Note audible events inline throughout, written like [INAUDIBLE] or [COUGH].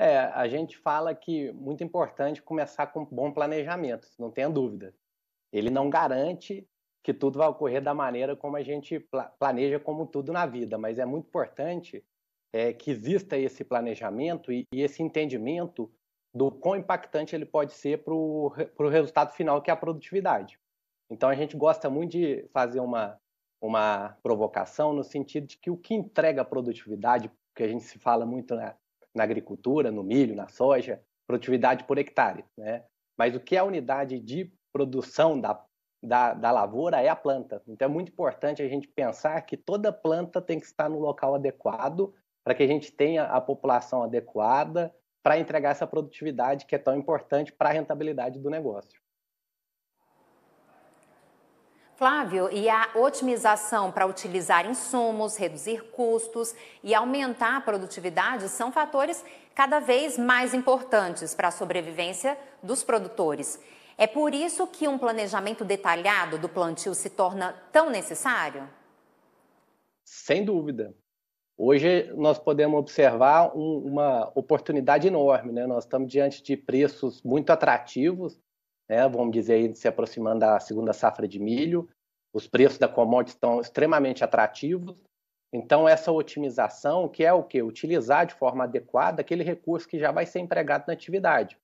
É, a gente fala que muito importante começar com bom planejamento, não tenha dúvida. Ele não garante que tudo vai ocorrer da maneira como a gente planeja, como tudo na vida, mas é muito importante é, que exista esse planejamento e, e, esse entendimento do quão impactante ele pode ser para o resultado final, que é a produtividade. Então, a gente gosta muito de fazer uma, uma provocação no sentido de que o que entrega produtividade, que a gente se fala muito na, na agricultura, no milho, na soja, produtividade por hectare, né? Mas o que é a unidade de produção da, da, da lavoura é a planta. Então é muito importante a gente pensar que toda planta tem que estar no local adequado para que a gente tenha a população adequada para entregar essa produtividade que é tão importante para a rentabilidade do negócio. Flávio, e a otimização para utilizar insumos, reduzir custos e aumentar a produtividade são fatores cada vez mais importantes para a sobrevivência dos produtores. É por isso que um planejamento detalhado do plantio se torna tão necessário? Sem dúvida. Hoje nós podemos observar um, uma oportunidade enorme, né? Nós estamos diante de preços muito atrativos né, vamos dizer aí, se aproximando da segunda safra de milho, os preços da commodity estão extremamente atrativos. Então, essa otimização, que é o que? Utilizar de forma adequada aquele recurso que já vai ser empregado na atividade.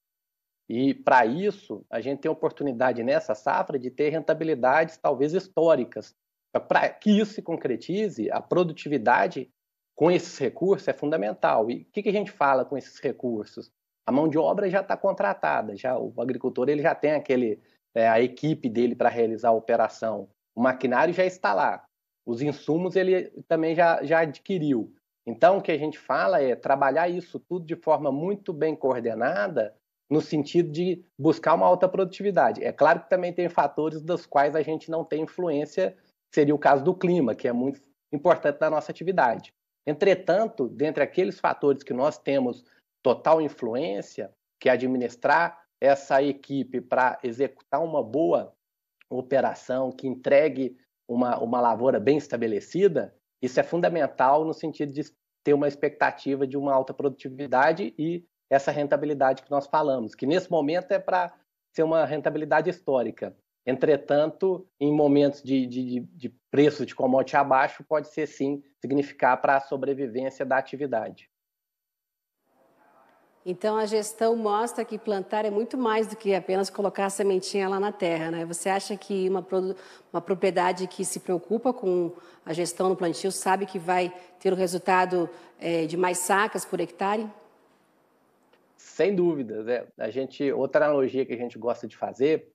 E, para isso, a gente tem oportunidade nessa safra de ter rentabilidades talvez históricas. Para que isso se concretize, a produtividade com esses recursos é fundamental. E o que, que a gente fala com esses recursos? A mão de obra já está contratada, já o agricultor ele já tem aquele é, a equipe dele para realizar a operação, o maquinário já está lá, os insumos ele também já, já adquiriu. Então o que a gente fala é trabalhar isso tudo de forma muito bem coordenada no sentido de buscar uma alta produtividade. É claro que também tem fatores dos quais a gente não tem influência, seria o caso do clima, que é muito importante na nossa atividade. Entretanto, dentre aqueles fatores que nós temos total influência, que é administrar essa equipe para executar uma boa operação, que entregue uma, uma lavoura bem estabelecida, isso é fundamental no sentido de ter uma expectativa de uma alta produtividade e essa rentabilidade que nós falamos, que nesse momento é para ser uma rentabilidade histórica. Entretanto, em momentos de, de, de preço de commodity abaixo, pode ser sim significar para a sobrevivência da atividade. Então a gestão mostra que plantar é muito mais do que apenas colocar a sementinha lá na terra, né? Você acha que uma, uma propriedade que se preocupa com a gestão no plantio sabe que vai ter o resultado é, de mais sacas por hectare? Sem dúvidas. É. A gente, outra analogia que a gente gosta de fazer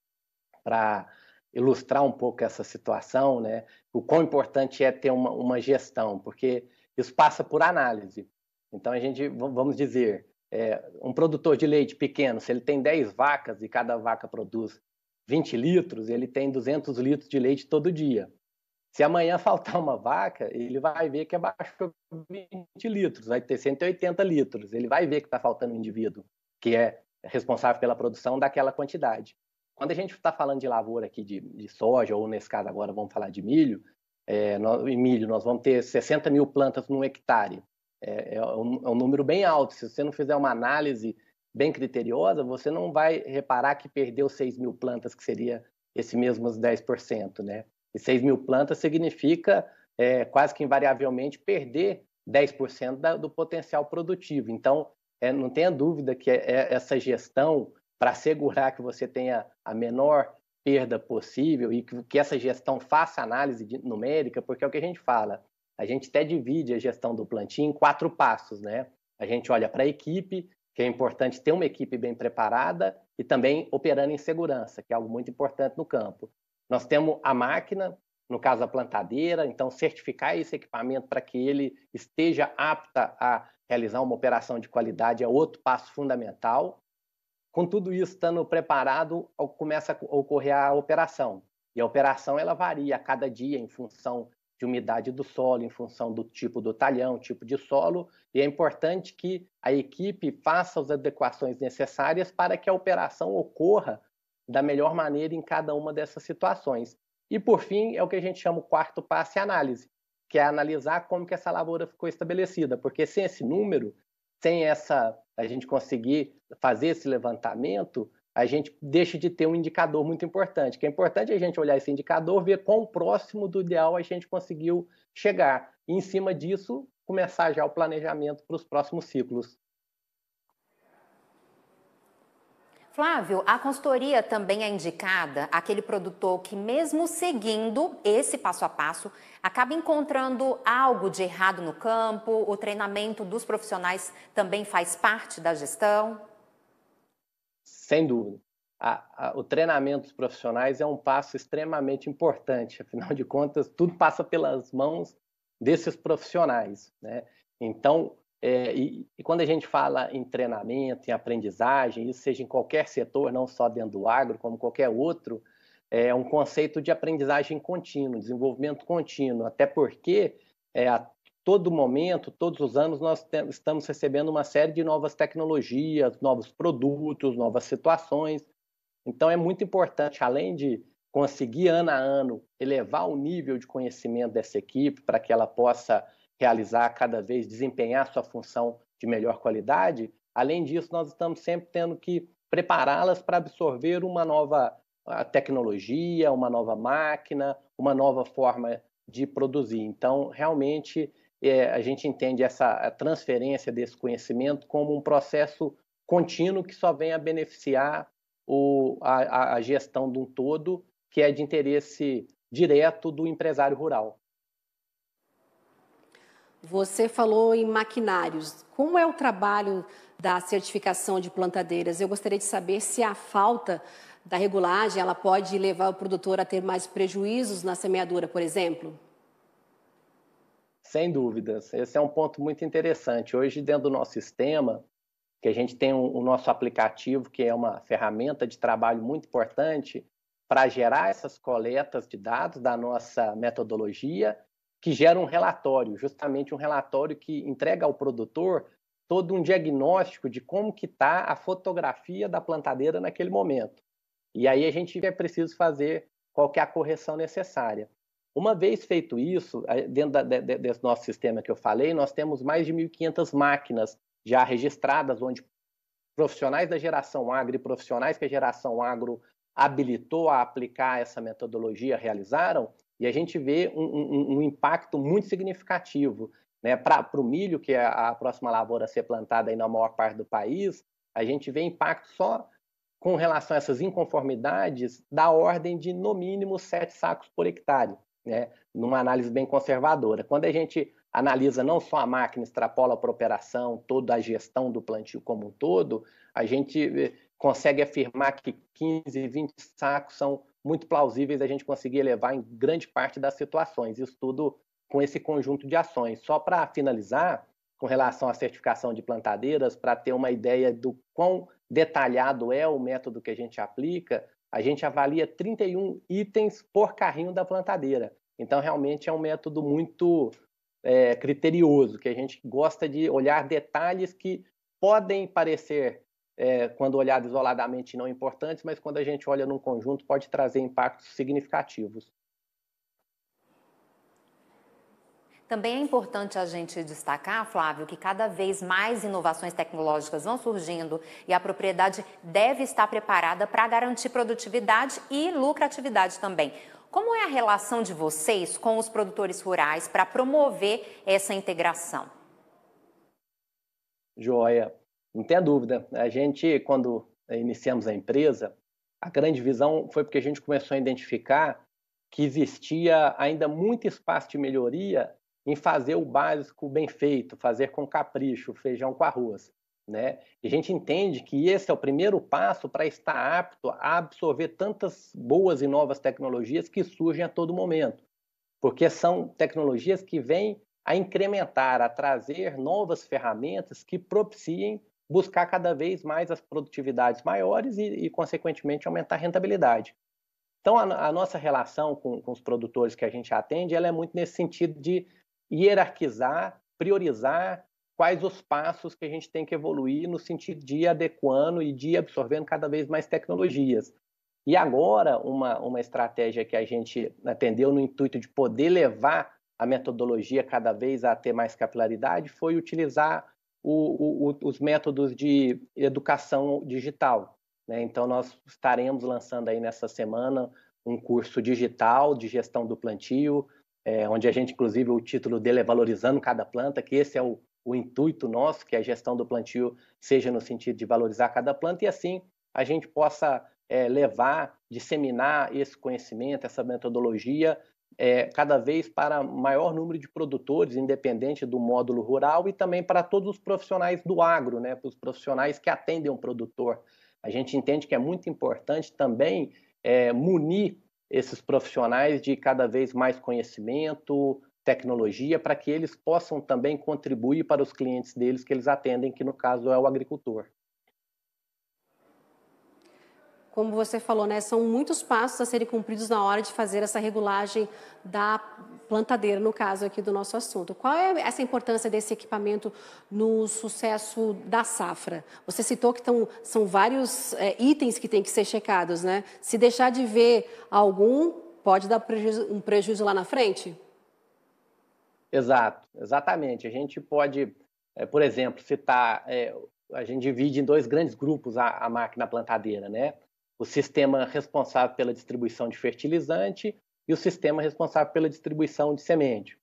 para ilustrar um pouco essa situação, né? O quão importante é ter uma, uma gestão, porque isso passa por análise. Então a gente, vamos dizer, é, um produtor de leite pequeno, se ele tem 10 vacas e cada vaca produz 20 litros, ele tem 200 litros de leite todo dia. Se amanhã [LAUGHS] faltar uma vaca, ele vai ver que abaixou 20 litros, vai ter 180 litros. Ele vai ver que está faltando um indivíduo que é responsável pela produção daquela quantidade. Quando a gente está falando de lavoura aqui de, de, soja, ou nesse caso agora vamos falar de milho, é, no, em milho nós vamos ter 60 mil plantas num hectare. É, é, um, é um número bem alto. Se você não fizer uma análise bem criteriosa, você não vai reparar que perdeu 6 mil plantas, que seria esse mesmo 10%, né? E 6 mil plantas significa é, quase que invariavelmente perder 10% da, do potencial produtivo. Então, é, não tenha dúvida que é, é essa gestão, para assegurar que você tenha a menor perda possível e que, que essa gestão faça análise de, numérica, porque é o que a gente fala, a gente até divide a gestão do plantio em quatro passos, né? A gente olha para a equipe, que é importante ter uma equipe bem preparada e também operando em segurança, que é algo muito importante no campo. Nós temos a máquina, no caso a plantadeira, então certificar esse equipamento para que ele esteja apta a realizar uma operação de qualidade é outro passo fundamental. Com tudo isso estando preparado, começa a ocorrer a operação. E a operação ela varia a cada dia em função de umidade do solo, em função do tipo do talhão, tipo de solo, e é importante que a equipe faça as adequações necessárias para que a operação ocorra da melhor maneira em cada uma dessas situações. E por fim, é o que a gente chama o quarto passo, é análise, que é analisar como que essa lavoura ficou estabelecida, porque sem esse número, sem essa a gente conseguir fazer esse levantamento, a gente deixa de ter um indicador muito importante. Que é importante a gente olhar esse indicador, ver quão próximo do ideal a gente conseguiu chegar. E, em cima disso, começar já o planejamento para os próximos ciclos. Flávio, a consultoria também é indicada aquele produtor que, mesmo seguindo esse passo a passo, acaba encontrando algo de errado no campo? O treinamento dos profissionais também faz parte da gestão? Sem dúvida. A, a, o treinamento dos profissionais é um passo extremamente importante, afinal de contas, tudo passa pelas mãos desses profissionais. Né? Então, é, e, e, quando a gente fala em treinamento, em aprendizagem, isso seja em qualquer setor, não só dentro do agro, como qualquer outro, é um conceito de aprendizagem contínua, desenvolvimento contínuo, até porque é, a todo momento, todos os anos, nós estamos recebendo uma série de novas tecnologias, novos produtos, novas situações. Então, é muito importante, além de conseguir ano a ano elevar o nível de conhecimento dessa equipe para que ela possa realizar cada vez, desempenhar sua função de melhor qualidade. Além disso, nós estamos sempre tendo que prepará-las para absorver uma nova tecnologia, uma nova máquina, uma nova forma de produzir. Então, realmente, é, a gente entende essa transferência desse conhecimento como um processo contínuo que só vem a beneficiar o, a, a gestão de um todo, que é de interesse direto do empresário rural. Você falou em maquinários. Como é o trabalho da certificação de plantadeiras? Eu gostaria de saber se a falta da regulagem ela pode levar o produtor a ter mais prejuízos na semeadura, por exemplo? Sem dúvidas. Esse é um ponto muito interessante. Hoje, dentro do nosso sistema, que a gente tem o nosso aplicativo, que é uma ferramenta de trabalho muito importante para gerar essas coletas de dados da nossa metodologia que gera um relatório, justamente um relatório que entrega ao produtor todo um diagnóstico de como que está a fotografia da plantadeira naquele momento. E aí a gente é preciso fazer qualquer correção necessária. Uma vez feito isso, dentro da, de, desse nosso sistema que eu falei, nós temos mais de 1.500 máquinas já registradas, onde profissionais da geração agro e profissionais que a geração agro habilitou a aplicar essa metodologia realizaram, e a gente vê um, um, um impacto muito significativo. Né? Para o milho, que é a próxima lavoura a ser plantada aí na maior parte do país, a gente vê impacto só com relação a essas inconformidades da ordem de, no mínimo, sete sacos por hectare, né? numa análise bem conservadora. Quando a gente analisa não só a máquina, extrapola para a operação, toda a gestão do plantio como um todo, a gente eh, consegue afirmar que 15, 20 sacos são muito plausíveis a gente conseguir elevar em grande parte das situações. Isso tudo com esse conjunto de ações. Só para finalizar, com relação à certificação de plantadeiras, para ter uma ideia do quão detalhado é o método que a gente aplica, a gente avalia 31 itens por carrinho da plantadeira. Então, realmente é um método muito é, criterioso, que a gente gosta de olhar detalhes que podem parecer é, quando olhado isoladamente, não importantes, mas quando a gente olha num conjunto, pode trazer impactos significativos. Também é importante a gente destacar, Flávio, que cada vez mais inovações tecnológicas vão surgindo e a propriedade deve estar preparada para garantir produtividade e lucratividade também. Como é a relação de vocês com os produtores rurais para promover essa integração? Joia. Não tenha dúvida. A gente, quando iniciamos a empresa, a grande visão foi porque a gente começou a identificar que existia ainda muito espaço de melhoria em fazer o básico bem feito, fazer com capricho, feijão com arroz. Né? E a gente entende que esse é o primeiro passo para estar apto a absorver tantas boas e novas tecnologias que surgem a todo momento, porque são tecnologias que vêm a incrementar, a trazer novas ferramentas que propiciem buscar cada vez mais as produtividades maiores e, e consequentemente, aumentar a rentabilidade. Então, a, a nossa relação com, com, os produtores que a gente atende, ela é muito nesse sentido de hierarquizar, priorizar quais os passos que a gente tem que evoluir no sentido de ir adequando e de ir absorvendo cada vez mais tecnologias. E agora, uma, uma estratégia que a gente atendeu no intuito de poder levar a metodologia cada vez a ter mais capilaridade foi utilizar o, o, os métodos de educação digital. Né? Então, nós estaremos lançando aí nessa semana um curso digital de gestão do plantio, é, onde a gente, inclusive, o título dele é Valorizando Cada Planta, que esse é o, o intuito nosso, que a gestão do plantio seja no sentido de valorizar cada planta, e assim a gente possa é, levar, disseminar esse conhecimento, essa metodologia, é, cada vez para maior número de produtores, independente do módulo rural, e também para todos os profissionais do agro, né, para os profissionais que atendem o produtor. A gente entende que é muito importante também é, munir esses profissionais de cada vez mais conhecimento, tecnologia, para que eles possam também contribuir para os clientes deles que eles atendem, que no caso é o agricultor. Como você falou, né, são muitos passos a serem cumpridos na hora de fazer essa regulagem da plantadeira, no caso aqui do nosso assunto. Qual é essa importância desse equipamento no sucesso da safra? Você citou que tão, são vários é, itens que têm que ser checados, né? Se deixar de ver algum, pode dar prejuízo, um prejuízo lá na frente? Exato, exatamente. A gente pode, é, por exemplo, citar, é, a gente divide em dois grandes grupos a, a máquina plantadeira, né? O sistema responsável pela distribuição de fertilizante e o sistema responsável pela distribuição de semente.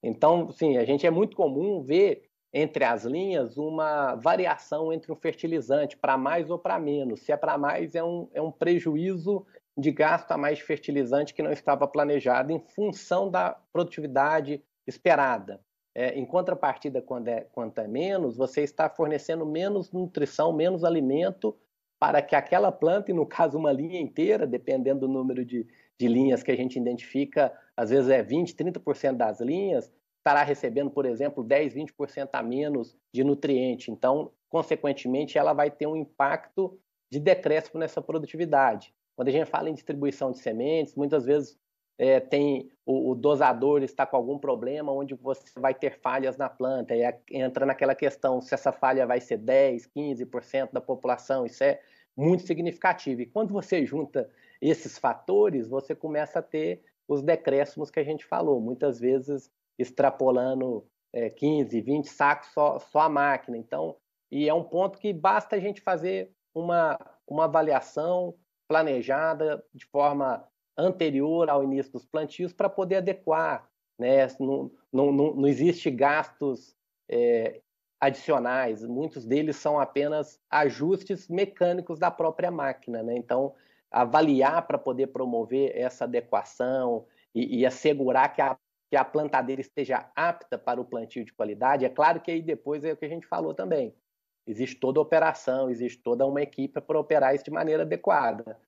Então, sim, a gente é muito comum ver entre as linhas uma variação entre um fertilizante para mais ou para menos. Se é para mais, é um, é um prejuízo de gasto a mais de fertilizante que não estava planejado em função da produtividade esperada. É, em contrapartida, quando é, quanto é menos, você está fornecendo menos nutrição, menos alimento para que aquela planta, e no caso uma linha inteira, dependendo do número de, de linhas que a gente identifica, às vezes é 20%, 30% das linhas, estará recebendo, por exemplo, 10%, 20% a menos de nutriente. Então, consequentemente, ela vai ter um impacto de decréscimo nessa produtividade. Quando a gente fala em distribuição de sementes, muitas vezes é, tem o, o, dosador está com algum problema onde você vai ter falhas na planta, e entra naquela questão se essa falha vai ser 10%, 15% da população, isso é muito significativo. E quando você junta esses fatores, você começa a ter os decréscimos que a gente falou, muitas vezes extrapolando é, 15, 20 sacos só, só a máquina. Então, e é um ponto que basta a gente fazer uma, uma avaliação planejada de forma anterior ao início dos plantios para poder adequar. Né? Não, não, não, não existe gastos é, adicionais, muitos deles são apenas ajustes mecânicos da própria máquina. Né? Então, avaliar para poder promover essa adequação e, e assegurar que a, que a plantadeira esteja apta para o plantio de qualidade, é claro que aí depois é o que a gente falou também. Existe toda a operação, existe toda uma equipe para operar isso de maneira adequada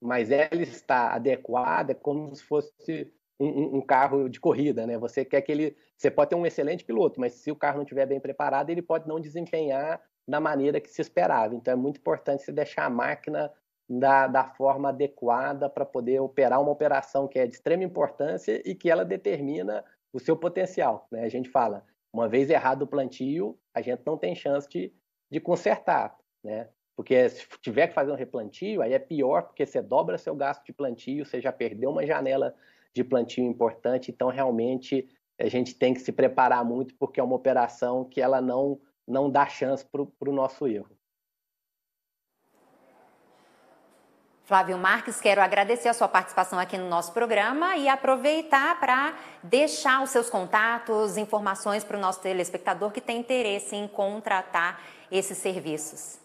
mas ela está adequada como se fosse um, um, carro de corrida, né? Você quer que ele, você pode ter um excelente piloto, mas se o carro não estiver bem preparado, ele pode não desempenhar da maneira que se esperava. Então é muito importante você deixar a máquina da, da forma adequada para poder operar uma operação que é de extrema importância e que ela determina o seu potencial. Né? A gente fala, uma vez errado o plantio, a gente não tem chance de, de consertar. Né? Porque se tiver que fazer um replantio, aí é pior, porque você dobra seu gasto de plantio, você já perdeu uma janela de plantio importante, então realmente a gente tem que se preparar muito, porque é uma operação que ela não, não dá chance para o nosso erro. Flávio Marques, quero agradecer a sua participação aqui no nosso programa e aproveitar para deixar os seus contatos, informações para o nosso telespectador que tem interesse em contratar esses serviços.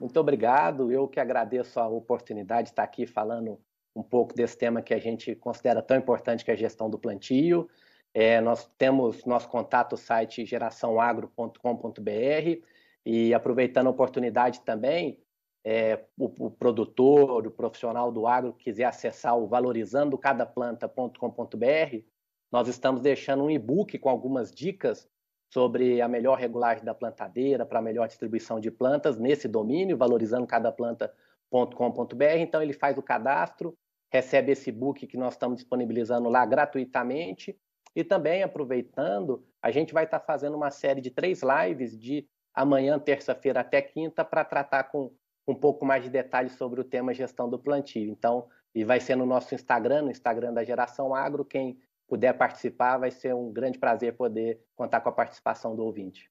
Muito obrigado. Eu que agradeço a oportunidade de estar aqui falando um pouco desse tema que a gente considera tão importante que é a gestão do plantio. É, nós temos nosso contato site geraçãoagro.com.br e aproveitando a oportunidade também, é, o, o, produtor, o profissional do agro quiser acessar o valorizandocadaplanta.com.br, nós estamos deixando um e-book com algumas dicas sobre a melhor regulagem da plantadeira para a melhor distribuição de plantas nesse domínio, valorizando cada planta.com.br. Então ele faz o cadastro, recebe esse book que nós estamos disponibilizando lá gratuitamente e também aproveitando, a gente vai estar fazendo uma série de três lives de amanhã, terça-feira até quinta para tratar com um pouco mais de detalhes sobre o tema gestão do plantio. Então, e vai ser no nosso Instagram, no Instagram da Geração Agro, quem puder participar, vai ser um grande prazer poder contar com a participação do ouvinte.